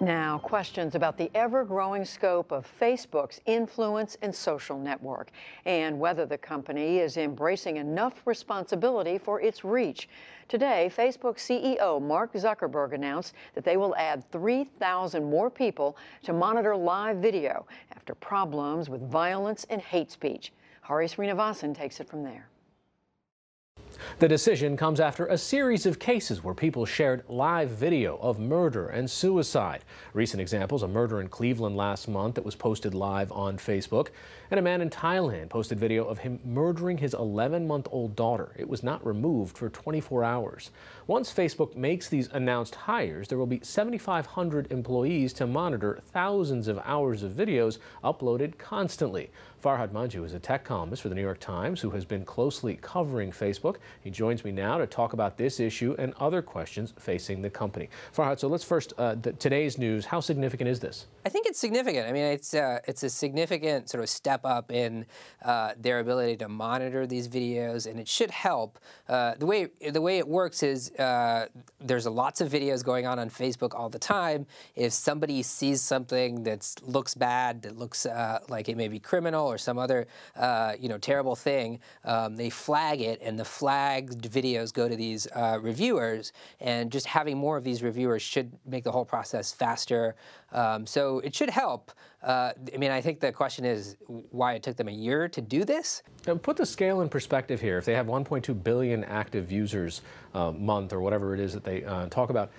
Now, questions about the ever growing scope of Facebook's influence and social network and whether the company is embracing enough responsibility for its reach. Today, Facebook CEO Mark Zuckerberg announced that they will add 3,000 more people to monitor live video after problems with violence and hate speech. Hari Sreenivasan takes it from there. The decision comes after a series of cases where people shared live video of murder and suicide. Recent examples, a murder in Cleveland last month that was posted live on Facebook, and a man in Thailand posted video of him murdering his 11-month-old daughter. It was not removed for 24 hours. Once Facebook makes these announced hires, there will be 7,500 employees to monitor thousands of hours of videos uploaded constantly. Farhad Manjoo is a tech columnist for the New York Times who has been closely covering Facebook. He joins me now to talk about this issue and other questions facing the company. Farhad, so let's first, uh, today's news, how significant is this? I think it's significant. I mean, it's, uh, it's a significant sort of step up in uh, their ability to monitor these videos, and it should help. Uh, the, way, the way it works is uh, there's lots of videos going on on Facebook all the time. If somebody sees something that looks bad, that looks uh, like it may be criminal or some other you know terrible thing, um, they flag it, and the flagged videos go to these uh, reviewers. And just having more of these reviewers should make the whole process faster. Um, so it should help. Uh, I mean, I think the question is why it took them a year to do this. And put the scale in perspective here. If they have 1.2 billion active users a uh, month or whatever it is that they uh, talk about,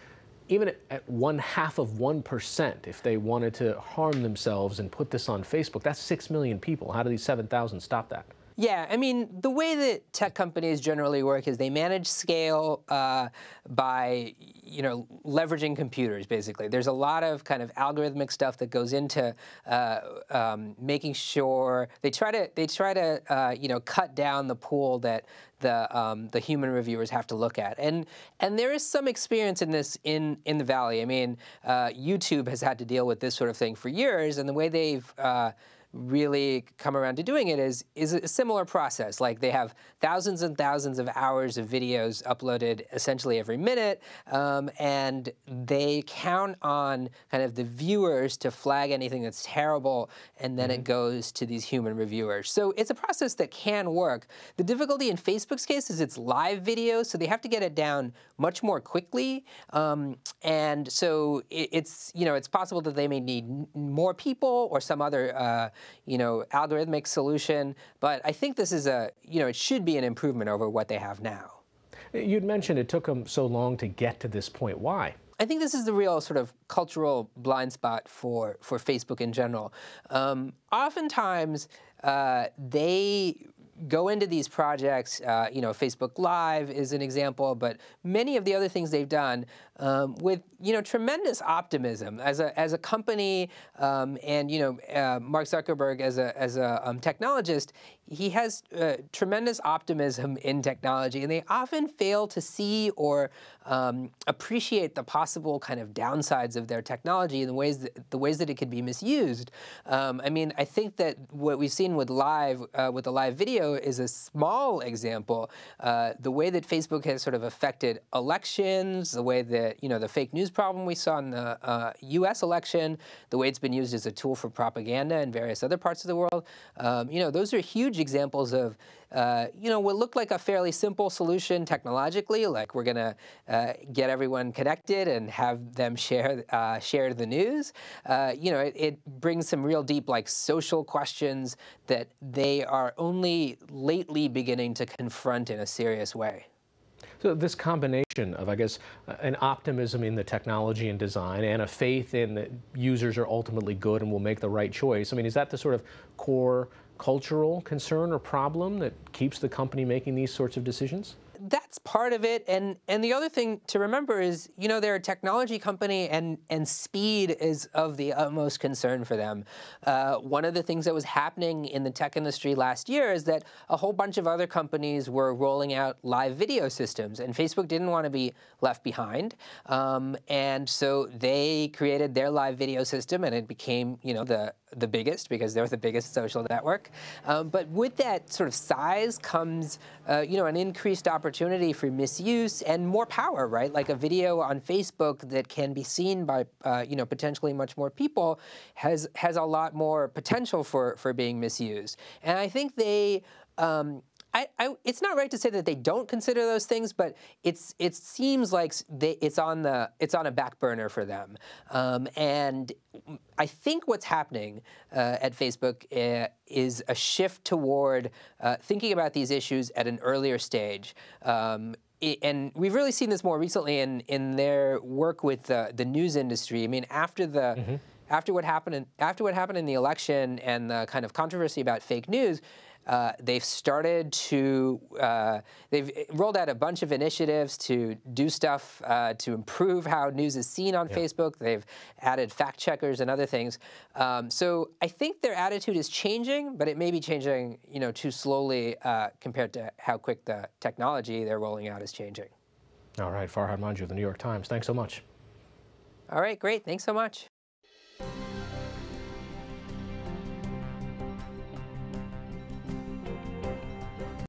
even at one half of 1%, if they wanted to harm themselves and put this on Facebook, that's 6 million people. How do these 7,000 stop that? Yeah, I mean, the way that tech companies generally work is they manage scale uh, by, you know, leveraging computers, basically. There's a lot of kind of algorithmic stuff that goes into uh, um, making sure they try to they try to uh, you know cut down the pool that the um, the human reviewers have to look at. And and there is some experience in this in in the valley. I mean, uh, YouTube has had to deal with this sort of thing for years, and the way they've uh, really come around to doing it is is a similar process. Like they have thousands and thousands of hours of videos uploaded essentially every minute, um, and they count on kind of the viewers to flag anything that's terrible, and then mm -hmm. it mm-hmm. goes to these human reviewers. So it's a process that can work. The difficulty in Facebook's case is it's live video, so they have to get it down much more quickly, um, and so it, it's you know it's possible that they may need more people or some other uh, you know, algorithmic solution. But I think this is a, you know, it should be an improvement over what they have now. You'd mentioned it took them so long to get to this point. Why? I think this is the real sort of cultural blind spot for, for Facebook in general. Um, oftentimes, uh, they go into these projects, uh, you know, Facebook Live is an example, but many of the other things they've done um, with, you know, tremendous optimism as a, as a company um, and, you know, uh, Mark Zuckerberg as a, as a um, technologist, he has uh, tremendous optimism in technology, and they often fail to see or um, appreciate the possible kind of downsides of their technology and the ways that, the ways that it could be misused. Um, I mean, I think that what we've seen with live uh, with the live video is a small example. Uh, the way that Facebook has sort of affected elections, the way that you know the fake news problem we saw in the U.S. Uh, election, the way it's been used as a tool for propaganda in various other parts of the world. Um, you know, those are huge huge examples of, uh, you know, what looked like a fairly simple solution technologically, like we're going to uh, get everyone connected and have them share uh, share the news. Uh, you know, it, it, brings some real deep, like, social questions that they are only lately beginning to confront in a serious way. So this combination of, I guess, uh, an optimism in the technology and design and a faith in that users are ultimately good and will make the right choice. I mean, is that the sort of core cultural concern or problem that keeps the company making these sorts of decisions? That's part of it. And and the other thing to remember is, you know, they're a technology company and and speed is of the utmost concern for them. Uh, one of the things that was happening in the tech industry last year is that a whole bunch of other companies were rolling out live video systems, and Facebook didn't want to be left behind. Um, and so they created their live video system, and it became, you know, the the biggest because they're the biggest social network. Um, but with that sort of size comes, uh, you know, an increased opportunity opportunity for misuse and more power, right? Like a video on Facebook that can be seen by, uh, you know, potentially much more people has has a lot more potential for for being misused. And I think they. Um, I, I, it's not right to say that they don't consider those things, but it's it seems like they, it's on the it's on a back burner for them. Um, and I think what's happening uh, at Facebook uh, is a shift toward uh, thinking about these issues at an earlier stage. Um, and we've really seen this more recently in in their work with the, the news industry. I mean, after the mm -hmm. after what happened in, after what happened in the election and the kind of controversy about fake news, uh, they've started to, uh, they've rolled out a bunch of initiatives to do stuff uh, to improve how news is seen on yeah. Facebook. They've added fact checkers and other things. Um, so I think their attitude is changing, but it may be changing, you know, too slowly uh, compared to how quick the technology they're rolling out is changing. All right, Farhad Manjoo of the New York Times. Thanks so much. All right, great. Thanks so much.